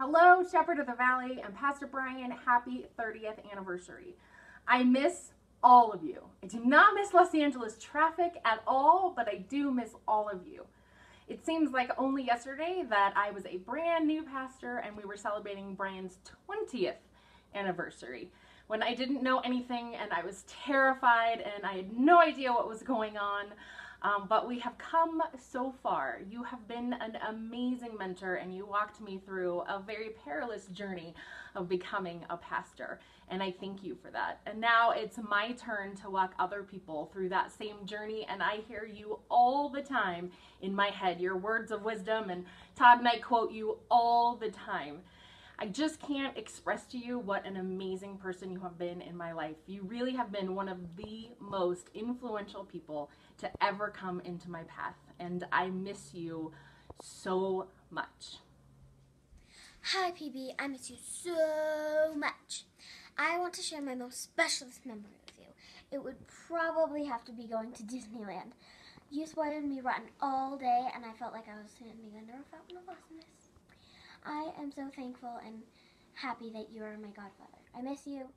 Hello, Shepherd of the Valley and Pastor Brian. Happy 30th anniversary. I miss all of you. I do not miss Los Angeles traffic at all, but I do miss all of you. It seems like only yesterday that I was a brand new pastor and we were celebrating Brian's 20th anniversary when I didn't know anything and I was terrified and I had no idea what was going on. Um, but we have come so far. You have been an amazing mentor and you walked me through a very perilous journey of becoming a pastor. And I thank you for that. And now it's my turn to walk other people through that same journey. And I hear you all the time in my head, your words of wisdom. And Todd and I quote you all the time. I just can't express to you what an amazing person you have been in my life. You really have been one of the most influential people to ever come into my path, and I miss you so much. Hi, PB. I miss you so much. I want to share my most specialist memory with you. It would probably have to be going to Disneyland. You spoiled me rotten all day, and I felt like I was standing under a fountain of awesomeness. I am so thankful and happy that you are my godfather. I miss you.